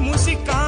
musical.